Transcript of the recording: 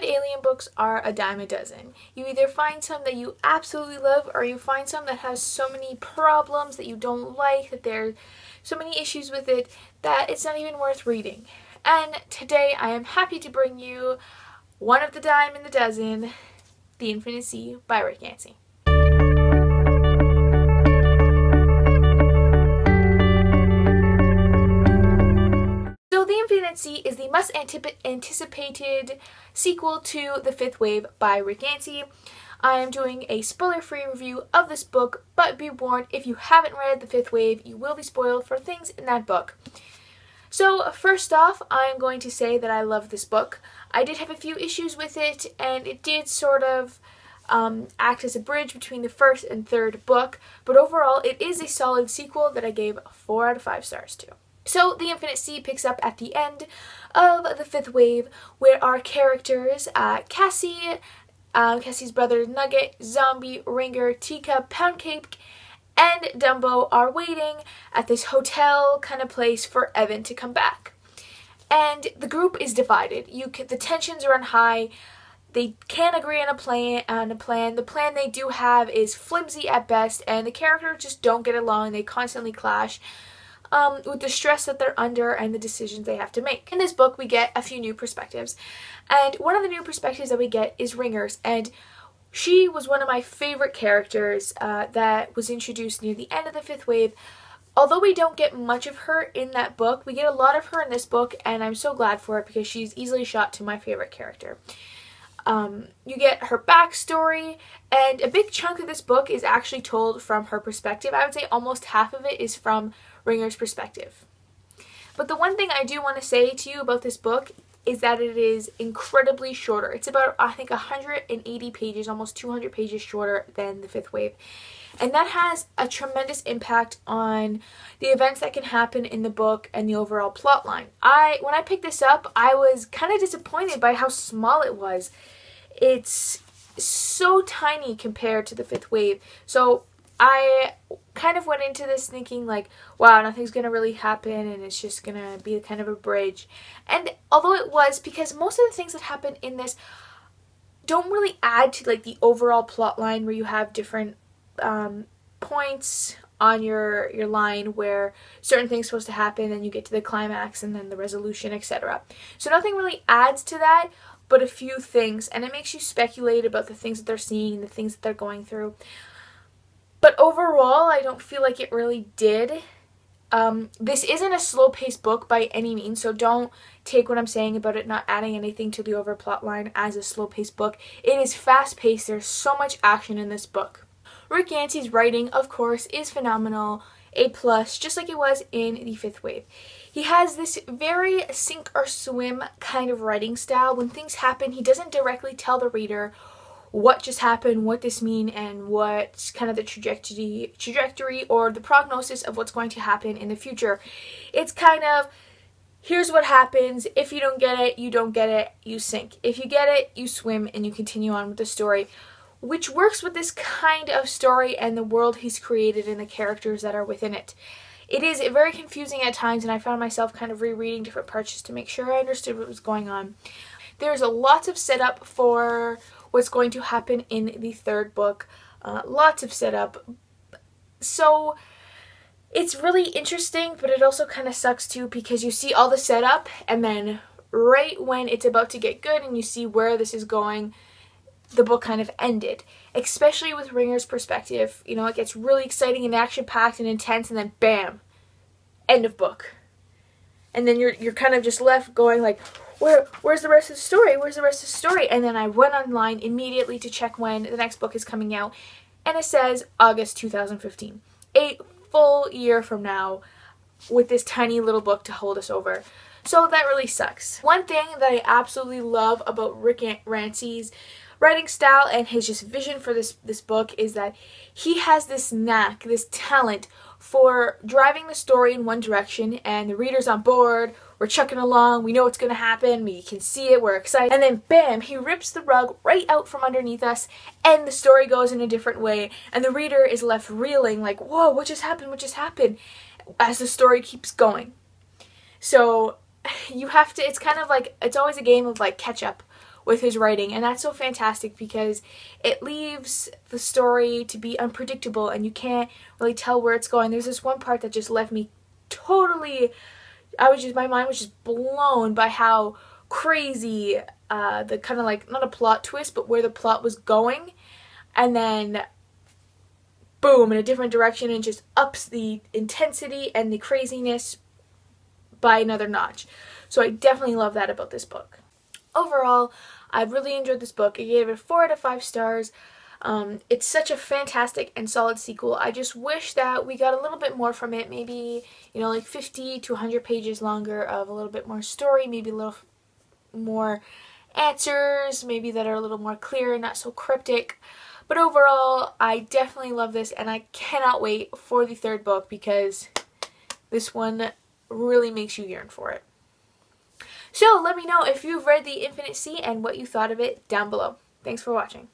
good alien books are a dime a dozen. You either find some that you absolutely love or you find some that has so many problems that you don't like, that there are so many issues with it that it's not even worth reading. And today I am happy to bring you one of the dime in the dozen, The Infinite Sea by Rick Yancey. Most anticipated sequel to The Fifth Wave by Rick Yancey. I am doing a spoiler-free review of this book, but be warned, if you haven't read The Fifth Wave, you will be spoiled for things in that book. So first off, I'm going to say that I love this book. I did have a few issues with it, and it did sort of um, act as a bridge between the first and third book, but overall it is a solid sequel that I gave 4 out of 5 stars to. So the Infinite Sea picks up at the end of the fifth wave where our characters, uh, Cassie, uh, Cassie's brother Nugget, Zombie, Ringer, Teacup, Poundcake, and Dumbo are waiting at this hotel kind of place for Evan to come back. And the group is divided. You can, the tensions are on high. They can't agree on a plan. On a plan, the plan they do have is flimsy at best, and the characters just don't get along. They constantly clash um, with the stress that they're under and the decisions they have to make. In this book, we get a few new perspectives. And one of the new perspectives that we get is Ringers. And she was one of my favorite characters uh, that was introduced near the end of the fifth wave. Although we don't get much of her in that book, we get a lot of her in this book, and I'm so glad for it because she's easily shot to my favorite character. Um, you get her backstory, and a big chunk of this book is actually told from her perspective. I would say almost half of it is from Ringer's perspective. But the one thing I do want to say to you about this book is that it is incredibly shorter. It's about, I think, 180 pages, almost 200 pages shorter than The Fifth Wave. And that has a tremendous impact on the events that can happen in the book and the overall plot line. I, when I picked this up, I was kind of disappointed by how small it was. It's so tiny compared to The Fifth Wave. So I kind of went into this thinking like, wow, nothing's going to really happen and it's just going to be kind of a bridge. And although it was, because most of the things that happen in this don't really add to like the overall plot line where you have different um, points on your your line where certain things supposed to happen and you get to the climax and then the resolution etc so nothing really adds to that but a few things and it makes you speculate about the things that they're seeing the things that they're going through but overall, I don't feel like it really did. Um, this isn't a slow-paced book by any means, so don't take what I'm saying about it not adding anything to the over plot line as a slow-paced book. It is fast-paced. There's so much action in this book. Rick Yancey's writing, of course, is phenomenal. A plus, just like it was in The Fifth Wave. He has this very sink or swim kind of writing style. When things happen, he doesn't directly tell the reader what just happened, what this mean, and what kind of the trajectory, trajectory or the prognosis of what's going to happen in the future. It's kind of here's what happens. If you don't get it, you don't get it, you sink. If you get it, you swim and you continue on with the story, which works with this kind of story and the world he's created and the characters that are within it. It is very confusing at times and I found myself kind of rereading different parts just to make sure I understood what was going on. There's a lot of setup for what's going to happen in the third book. Uh, lots of setup. So it's really interesting, but it also kind of sucks too because you see all the setup and then right when it's about to get good and you see where this is going, the book kind of ended. Especially with Ringer's perspective. You know, it gets really exciting and action-packed and intense and then bam, end of book. And then you're, you're kind of just left going like, where where's the rest of the story? Where's the rest of the story? And then I went online immediately to check when the next book is coming out, and it says August 2015. A full year from now with this tiny little book to hold us over. So that really sucks. One thing that I absolutely love about Rick Yancey's writing style and his just vision for this this book is that he has this knack, this talent for driving the story in one direction and the reader's on board we're chucking along, we know what's going to happen, we can see it, we're excited, and then bam, he rips the rug right out from underneath us, and the story goes in a different way, and the reader is left reeling like, whoa, what just happened, what just happened, as the story keeps going. So you have to, it's kind of like, it's always a game of like catch up with his writing and that's so fantastic because it leaves the story to be unpredictable and you can't really tell where it's going. There's this one part that just left me totally I was just my mind was just blown by how crazy uh, the kind of like not a plot twist but where the plot was going and then boom in a different direction and just ups the intensity and the craziness by another notch. So I definitely love that about this book. Overall, I really enjoyed this book. I gave it 4 out of 5 stars. Um, it's such a fantastic and solid sequel. I just wish that we got a little bit more from it. Maybe, you know, like 50 to 100 pages longer of a little bit more story. Maybe a little more answers. Maybe that are a little more clear and not so cryptic. But overall, I definitely love this and I cannot wait for the third book because this one really makes you yearn for it. So let me know if you've read The Infinite Sea and what you thought of it down below. Thanks for watching.